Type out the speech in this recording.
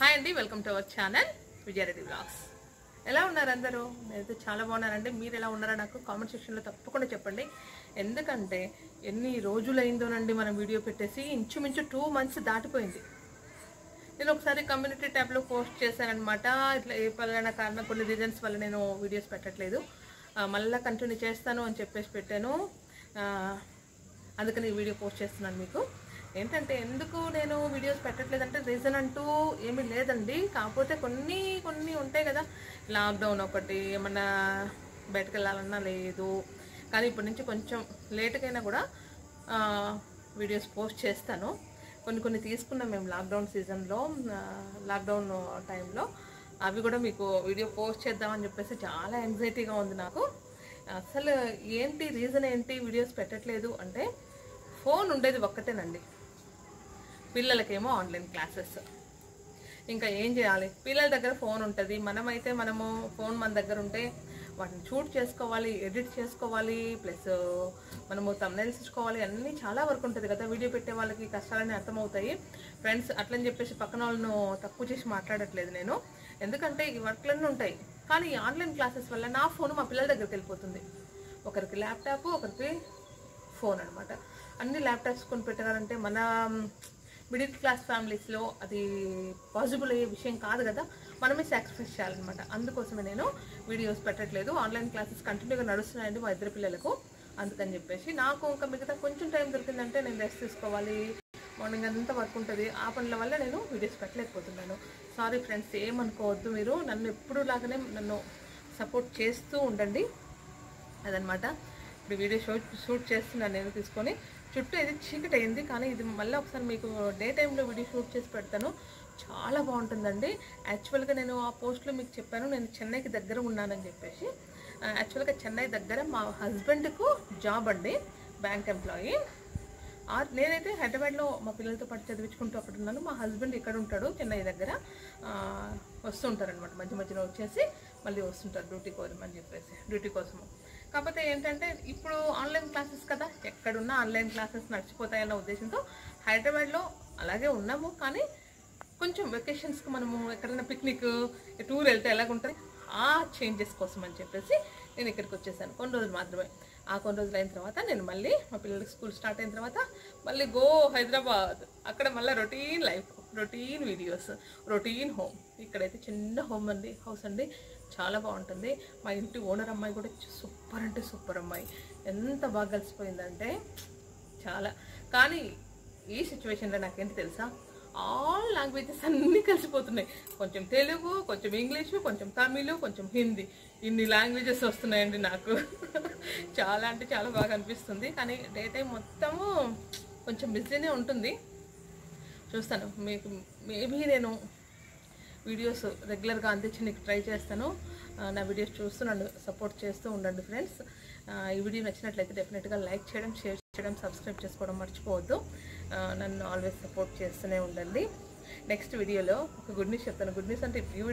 Hi అండి welcome to our channel Vijaya Reddy vlogs ఎలా ఉన్నారు అందరూ? నేనైతే చాలా బాగున్నానండి మీరు ఎలా ఉన్నారో నాకు కామెంట్ సెక్షన్లో తప్పకుండా చెప్పండి. ఎందుకంటే ఎన్ని రోజులైందోనండి మనం వీడియో పెట్టేసి ఇంచుమించు టూ మంత్స్ దాటిపోయింది. నేను ఒకసారి కమ్యూనిటీ ట్యాబ్లో పోస్ట్ చేశానమాట ఇట్లా ఏ పలానా కారణం కొన్ని రీజన్స్ వల్ల నేను వీడియోస్ పెట్టట్లేదు. మళ్ళీ కంటిన్యూ చేస్తాను అని చెప్పేసి పెట్టాను. అందుకని ఈ వీడియో పోస్ట్ చేస్తున్నాను మీకు. ఏంటంటే ఎందుకు నేను వీడియోస్ పెట్టట్లేదంటే రీజన్ అంటూ ఏమీ లేదండి. కాకపోతే కొన్ని కొన్ని ఉంటాయి కదా. లాక్డౌన్ ఒకటి ఏమన్నా బయటకు వెళ్ళాలన్నా లేదు. కానీ ఇప్పటి నుంచి కొంచెం లేట్కైనా కూడా వీడియోస్ పోస్ట్ చేస్తాను. కొన్ని కొన్ని తీసుకున్నాం మేము లాక్డౌన్ సీజన్లో లాక్డౌన్ టైంలో అవి కూడా మీకు వీడియో పోస్ట్ చేద్దామని చెప్పేసి చాలా యాంగ్జైటీగా ఉంది నాకు. అసలు ఏంటి రీజన్ ఏంటి వీడియోస్ పెట్టట్లేదు అంటే ఫోన్ ఉండేది ఒక్కటేనండి. పిల్లలకేమో ఆన్లైన్ క్లాసెస్ ఇంకా ఏం చేయాలి? పిల్లల దగ్గర ఫోన్ ఉంటుంది. మనమైతే మనము ఫోన్ మన దగ్గర ఉంటే వాటిని షూట్ చేసుకోవాలి ఎడిట్ చేసుకోవాలి ప్లస్ మనము తమ్నైల్స్ ఇచ్చుకోవాలి అన్నీ చాలా వర్క్ ఉంటుంది కదా. వీడియో పెట్టే వాళ్ళకి కష్టాలన్నీ అర్థమవుతాయి. ఫ్రెండ్స్ అట్లని చెప్పేసి పక్కన వాళ్ళను తక్కువ చేసి మాట్లాడట్లేదు నేను. ఎందుకంటే ఈ వర్క్లన్నీ ఉంటాయి. కానీ ఈ ఆన్లైన్ క్లాసెస్ వల్ల నా ఫోన్ మా పిల్లల దగ్గరికి వెళ్ళిపోతుంది. ఒకరికి ల్యాప్టాప్ ఒకరికి ఫోన్ అనమాట అన్ని ల్యాప్టాప్స్ కొని పెట్టగలంటే మన మిడిల్ క్లాస్ ఫ్యామిలీస్లో అది పాసిబుల్ అయ్యే విషయం కాదు కదా. మనమే సాక్రిఫైస్ చేయాలన్నమాట. అందుకోసమే నేను వీడియోస్ పెట్టట్లేదు. ఆన్లైన్ క్లాసెస్ కంటిన్యూగా నడుస్తున్నాయండి మా ఇద్దరు పిల్లలకు. అందుకని చెప్పేసి నాకు ఇంకా మిగతా కొంచెం టైం దొరికిందంటే నేను రెస్ట్ తీసుకోవాలి. మార్నింగ్ అంతా వర్క్ ఉంటుంది. ఆ పనుల వల్ల నేను వీడియోస్ పెట్టలేకపోతున్నాను. సారీ ఫ్రెండ్స్ ఏమనుకోవద్దు మీరు. నన్ను ఎప్పుడు లాగానే నన్ను సపోర్ట్ చేస్తూ ఉండండి. అదనమాట ఇప్పుడు వీడియో షూట్ షూట్ చేస్తున్నాను నేను తీసుకొని. చుట్టూ ఇది చీకటి అయింది కానీ ఇది మళ్ళీ ఒకసారి మీకు డే టైంలో వీడియో షూట్ చేసి పెడతాను. చాలా బాగుంటుందండి. యాక్చువల్గా నేను ఆ పోస్ట్లో మీకు చెప్పాను నేను చెన్నైకి దగ్గర ఉన్నానని చెప్పేసి. యాక్చువల్గా చెన్నై దగ్గర మా హస్బెండ్కు జాబ్ అండి బ్యాంక్ ఎంప్లాయీ. నేనైతే హైదరాబాద్లో మా పిల్లలతో పాటు చదివించుకుంటూ అక్కడ ఉన్నాను. మా హస్బెండ్ ఇక్కడ ఉంటాడు చెన్నై దగ్గర. వస్తుంటారు అనమాట మధ్య మధ్యలో వచ్చేసి మళ్ళీ వస్తుంటారు డ్యూటీ కోసం అని చెప్పేసి డ్యూటీ కోసము. కాకపోతే ఏంటంటే ఇప్పుడు ఆన్లైన్ క్లాసెస్ కదా ఎక్కడున్నా ఆన్లైన్ క్లాసెస్ నడిచిపోతాయన్న ఉద్దేశంతో హైదరాబాద్లో అలాగే ఉన్నాము. కానీ కొంచెం వెకేషన్స్కి మనము ఎక్కడైనా పిక్నిక్ టూర్ వెళ్తే ఎలాగుంటుంది? ఆ చేంజెస్ కోసం అని చెప్పేసి నేను ఇక్కడికి వచ్చేసాను. కొన్ని రోజులు మాత్రమే. ఆ కొన్ని రోజులు అయిన తర్వాత నేను మళ్ళీ మా పిల్లలకి స్కూల్ స్టార్ట్ అయిన తర్వాత మళ్ళీ గో హైదరాబాద్. అక్కడ మళ్ళీ routine life routine videos routine home. ఇక్కడైతే చిన్న హోమ్ అండి హౌస్ అండి. చాలా బాగుంటుంది. మా ఇంటి ఓనర్ అమ్మాయి కూడా సూపర్ అంటే సూపర్ అమ్మాయి. ఎంత బాగా కలిసిపోయిందంటే చాలా. కానీ ఈ సిచ్యువేషన్లో నాకేంటి తెలుసా? ఆల్ లాంగ్వేజెస్ అన్నీ కలిసిపోతున్నాయి. కొంచెం తెలుగు కొంచెం ఇంగ్లీషు కొంచెం తమిళ్ కొంచెం హిందీ. ఇన్ని లాంగ్వేజెస్ వస్తున్నాయండి నాకు. చాలా అంటే చాలా బాగా అనిపిస్తుంది. కానీ డే టైం మొత్తము కొంచెం బిజీనే ఉంటుంది. చూస్తాను. మీకు మేబీ నేను వీడియోస్ రెగ్యులర్గా అందించడానికి ట్రై చేస్తాను. నా వీడియోస్ చూస్తున్నాను సపోర్ట్ చేస్తూ ఉండండి ఫ్రెండ్స్ ఈ వీడియో నచ్చినట్లయితే డెఫినెట్గా లైక్ చేయడం షేర్ చేయడం సబ్స్క్రైబ్ చేసుకోవడం మర్చిపోవద్దు. నన్ను ఆల్వేస్ సపోర్ట్ చేస్తూనే ఉండండి. నెక్స్ట్ వీడియోలో ఒక గుడ్ న్యూస్ చెప్తాను. గుడ్ న్యూస్ అంటే ఈ వీడియో